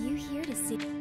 you here to see?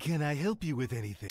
Can I help you with anything?